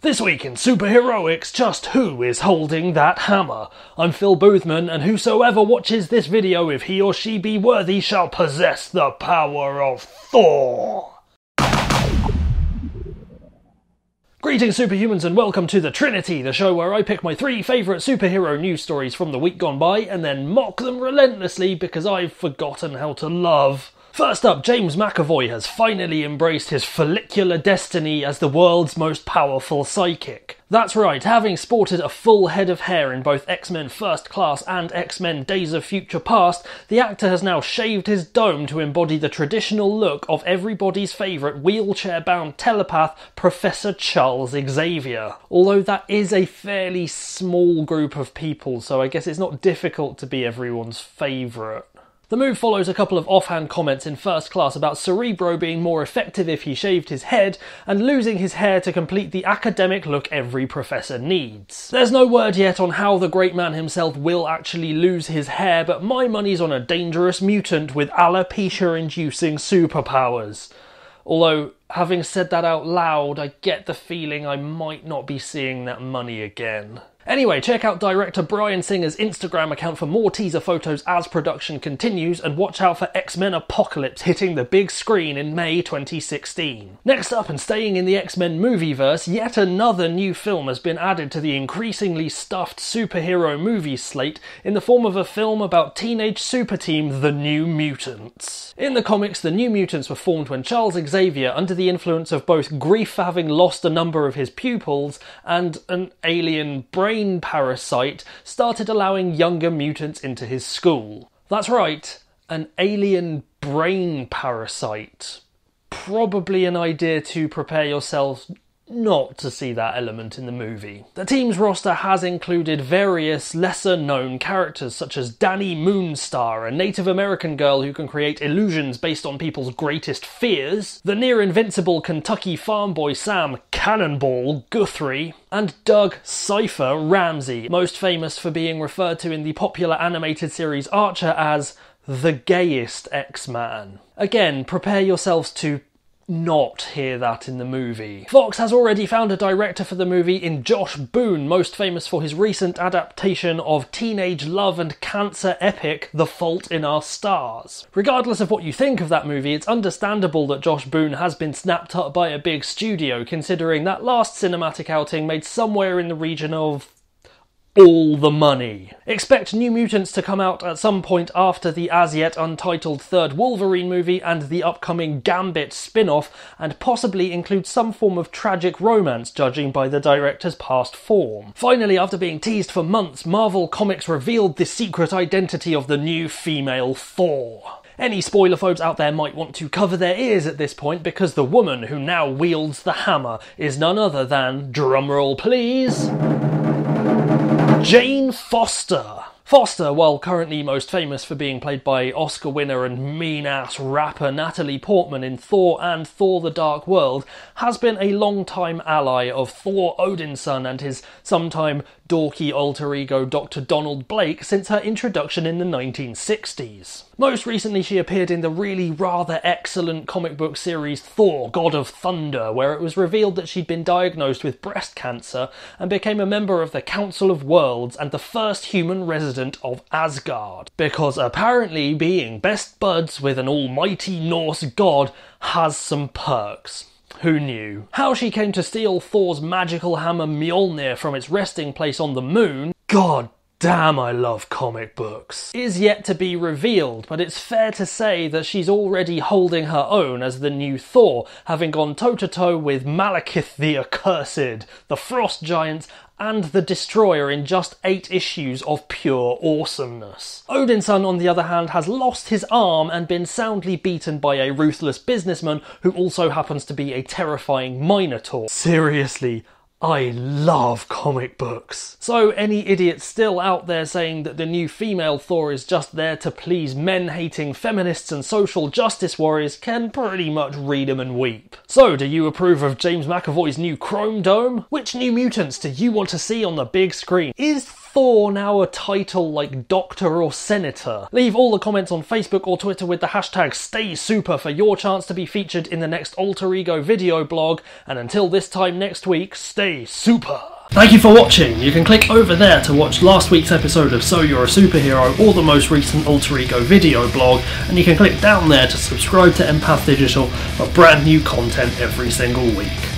This week in Superheroics, just who is holding that hammer? I'm Phil Boothman, and whosoever watches this video, if he or she be worthy, shall possess the power of Thor. Greetings, superhumans, and welcome to The Trinity, the show where I pick my three favourite superhero news stories from the week gone by and then mock them relentlessly because I've forgotten how to love. First up, James McAvoy has finally embraced his follicular destiny as the world's most powerful psychic. That's right, having sported a full head of hair in both X Men First Class and X Men Days of Future Past, the actor has now shaved his dome to embody the traditional look of everybody's favourite wheelchair bound telepath, Professor Charles Xavier. Although that is a fairly small group of people, so I guess it's not difficult to be everyone's favourite. The move follows a couple of offhand comments in first class about Cerebro being more effective if he shaved his head and losing his hair to complete the academic look every professor needs. There's no word yet on how the great man himself will actually lose his hair, but my money's on a dangerous mutant with alopecia inducing superpowers. Although, having said that out loud, I get the feeling I might not be seeing that money again. Anyway, check out director Bryan Singer's Instagram account for more teaser photos as production continues, and watch out for X Men Apocalypse hitting the big screen in May 2016. Next up, and staying in the X Men movieverse, yet another new film has been added to the increasingly stuffed superhero movie slate in the form of a film about teenage super team The New Mutants. In the comics, the New Mutants were formed when Charles Xavier, under the influence of both grief for having lost a number of his pupils and an alien brain brain parasite started allowing younger mutants into his school. That's right, an alien brain parasite. Probably an idea to prepare yourselves not to see that element in the movie. The team's roster has included various lesser known characters such as Dani Moonstar, a Native American girl who can create illusions based on people's greatest fears, the near invincible Kentucky farm boy Sam Cannonball Guthrie, and Doug Cypher Ramsey, most famous for being referred to in the popular animated series Archer as the gayest X-Man. Again, prepare yourselves to not hear that in the movie. Fox has already found a director for the movie in Josh Boone, most famous for his recent adaptation of teenage love and cancer epic The Fault in Our Stars. Regardless of what you think of that movie, it's understandable that Josh Boone has been snapped up by a big studio, considering that last cinematic outing made somewhere in the region of all the money. Expect New Mutants to come out at some point after the as yet untitled third Wolverine movie and the upcoming Gambit spin off, and possibly include some form of tragic romance, judging by the director's past form. Finally, after being teased for months, Marvel Comics revealed the secret identity of the new female Thor. Any spoilerphobes out there might want to cover their ears at this point because the woman who now wields the hammer is none other than, drumroll please, Jane Foster. Foster, while currently most famous for being played by Oscar winner and mean ass rapper Natalie Portman in Thor and Thor the Dark World, has been a long-time ally of Thor Odinson and his sometime dorky alter ego Dr. Donald Blake since her introduction in the 1960s. Most recently, she appeared in the really rather excellent comic book series Thor, God of Thunder, where it was revealed that she'd been diagnosed with breast cancer and became a member of the Council of Worlds and the first human resident of Asgard. Because apparently, being best buds with an almighty Norse god has some perks. Who knew? How she came to steal Thor's magical hammer Mjolnir from its resting place on the moon, god damn I love comic books, is yet to be revealed, but it's fair to say that she's already holding her own as the new Thor, having gone toe to toe with Malekith the Accursed, the Frost Giants, and the Destroyer in just eight issues of pure awesomeness. Odinson, on the other hand, has lost his arm and been soundly beaten by a ruthless businessman who also happens to be a terrifying Minotaur. Seriously, I love comic books. So, any idiot still out there saying that the new female Thor is just there to please men hating feminists and social justice warriors can pretty much read them and weep. So, do you approve of James McAvoy's new Chrome Dome? Which new mutants do you want to see on the big screen? Is Thor now a title like Doctor or Senator? Leave all the comments on Facebook or Twitter with the hashtag StaySuper for your chance to be featured in the next Alter Ego video blog. And until this time next week, stay super! Thank you for watching. You can click over there to watch last week's episode of So You're a Superhero or the most recent Alter Ego video blog, and you can click down there to subscribe to Empath Digital for brand new content every single week.